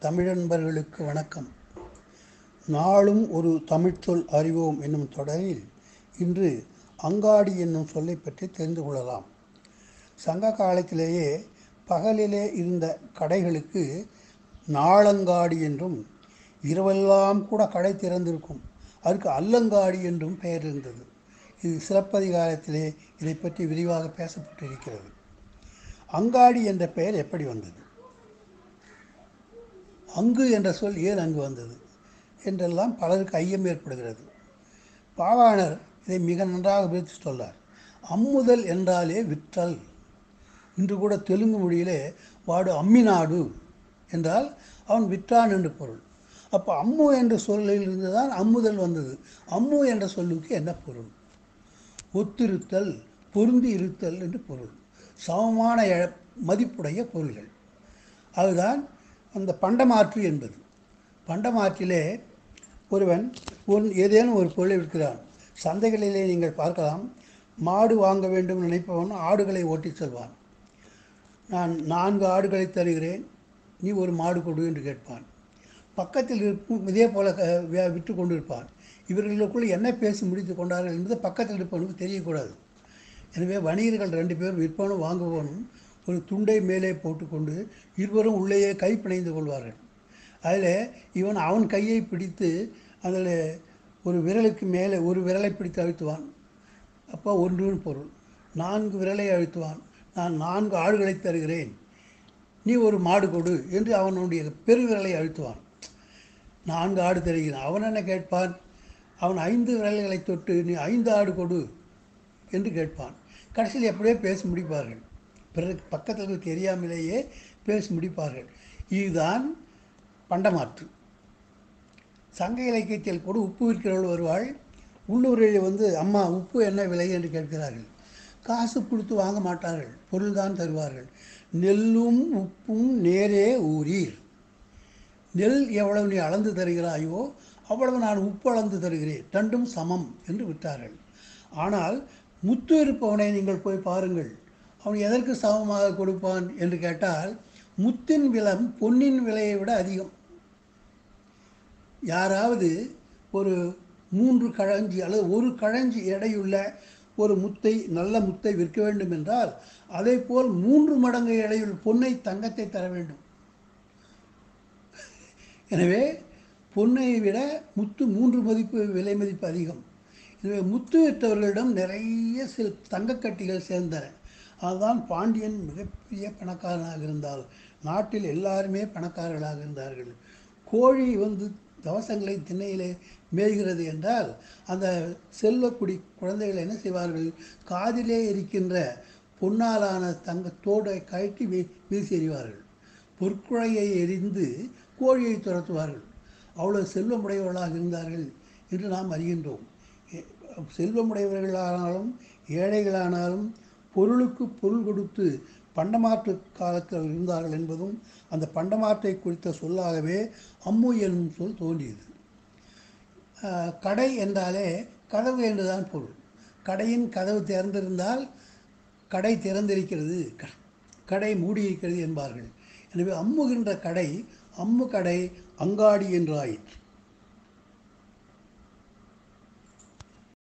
தமிழன்பர்களுக்கு வணக்கம். நாளும் ஒரு தமிழ்ச்சொல் அறிவோம் என்னும் தொடரில் இன்று அங்காடி என்னும் சொல்லை பற்றி தெரிந்து கொள்ளலாம். சங்க காலத்திலேயே பகலிலே இருந்த கடைகளுக்கு நாளங்காடி என்றும் இரவெல்லாம் கூட கடை திறந்திருக்கும் அதுக்கு அல்லங்காடி என்றும் பெயர் இருந்தது. இது சிலப்பதிகாரத்திலே இதை பற்றி விரிவாக பேசப்பட்டிருக்கிறது. அங்காடி என்ற பெயர் எப்படி வந்தது? அங்கு என்ற சொல் ஏன் அங்கு வந்தது? என்றெல்லாம் பலருக்கு ஐயம் ஏற்படுகிறது. பாவாணர் இதை மிக நன்றாக விரித்து சொல்லார். அம்முதல் என்றாலே விற்றல். இன்று கூட தெலுங்கு மொழியிலே வாடு அம்மிநாடு என்றால் அவன் விற்றான் என்று பொருள். அப்போ அம்மு என்ற சொல்லிலிருந்து தான் அம்முதல் வந்தது. அம்மு என்ற சொல்லுக்கு என்ன பொருள்? ஒத்திருத்தல் பொருந்தி இருத்தல் என்று பொருள். சமமான மதிப்புடைய பொருள்கள். அதுதான் அந்த பண்டமாற்று என்பது. பண்டமாற்றிலே ஒருவன் ஒன் ஏதேனும் ஒரு பொருளை விற்கிறான். சந்தைகளிலே நீங்கள் பார்க்கலாம் மாடு வாங்க வேண்டும் நினைப்பவன் ஆடுகளை ஓட்டிச் செல்வான். நான் நான்கு ஆடுகளை தருகிறேன் நீ ஒரு மாடு கொடு என்று கேட்பான். பக்கத்தில் இருக்கும் இதே போல க- விற்று கொண்டிருப்பான். இவர்களுக்குள் என்ன பேசி முடித்து கொண்டார்கள் என்பது பக்கத்தில் இருப்பவனுக்கு தெரியக்கூடாது. எனவே வணிகர்கள் ரெண்டு பேரும் விற்பவனும் வாங்குபவனும் ஒரு துண்டை மேலே போட்டுக்கொண்டு இருவரும் உள்ளேயே கை பிணைந்து கொள்வார்கள். அதில் இவன் அவன் கையை பிடித்து அதில் ஒரு விரலுக்கு மேலே ஒரு விரலை பிடித்து அழுத்துவான். அப்போ ஒன்றுன்னு பொருள். நான்கு விரலை அழுத்துவான். நான் நான்கு ஆடுகளை தருகிறேன். நீ ஒரு மாடு கொடு என்று அவனுடைய பெருவிரலை அழுத்துவான். நான்கு ஆடு தருகிறான். அவன் என்ன கேட்பான்? அவன் ஐந்து விரல்களை தொட்டு நீ ஐந்து ஆடு கொடு என்று கேட்பான். கடைசியில் எப்படியோ பேசி முடிப்பார்கள். பிறகு பக்கத்தில் தெரியாமலேயே பேசி முடிப்பார்கள். இதுதான் பண்டமாற்று சங்க இலக்கியத்தில் கூட உப்பு விற்கிறவள் வருவாள். உள்ளூரில் வந்து அம்மா உப்பு என்ன விலை? என்று கேட்கிறார்கள். காசு கொடுத்து வாங்க மாட்டார்கள். பொருள்தான் தருவார்கள். நெல்லும் உப்பும் நேரே ஊரீர் நெல் எவ்வளவு நீ அளந்து தருகிறாயோ அவ்வளவு நான் உப்பு அளந்து தருகிறேன். ரெண்டும் சமம் என்று விட்டார்கள். ஆனால் முத்து இருப்பவனை நீங்கள் போய் பாருங்கள். அவன் எதற்கு சமமாக கொடுப்பான் என்று கேட்டால் முத்தின் விலம் பொன்னின் விலையை விட அதிகம். யாராவது ஒரு மூன்று கழஞ்சி அல்லது ஒரு கழஞ்சி எடையுள்ள ஒரு முத்தை நல்ல முத்தை விற்க வேண்டும் என்றால் அதே போல் மூன்று மடங்கு எடையுள்ள பொன்னை தங்கத்தை தர வேண்டும். எனவே பொன்னை விட முத்து மூன்று மதிப்பு விலை மதிப்பு அதிகம். எனவே முத்து விற்றவர்களிடம் நிறைய சில தங்கக்கட்டிகள் சேர்ந்தன. அதுதான் பாண்டியன் மிகப்பெரிய பணக்காரனாக இருந்தால் நாட்டில் எல்லாருமே பணக்காரர்களாக இருந்தார்கள். கோழி வந்து தவசங்களை திண்ணையிலே மேய்கிறது என்றால் அந்த செல்வக்குடி குழந்தைகள் என்ன செய்வார்கள்? காதிலே இருக்கின்ற பொன்னாலான தங்க தோடை கழட்டி வீ வீசி எறிவார்கள் பொற்குழையை எரிந்து கோழியை துரத்துவார்கள். அவ்வளோ செல்வமுடையவர்களாக இருந்தார்கள் என்று நாம் அறிகின்றோம். செல்வமுடையவர்களானாலும் ஏழைகளானாலும் பொருளுக்கு பொருள் கொடுத்து பண்டமாற்று காலத்தில் இருந்தார்கள் என்பதும் அந்த பண்டமாற்றை குறித்த சொல்லாகவே அம்மு என்னும் சொல் தோன்றியது. கடை என்றாலே கதவு என்றுதான் பொருள். கடையின் கதவு திறந்திருந்தால் கடை திறந்திருக்கிறது. க- கடை மூடியிருக்கிறது என்பார்கள். எனவே அம்முகின்ற கடை அம்மு கடை அங்காடி என்று ஆயிற்று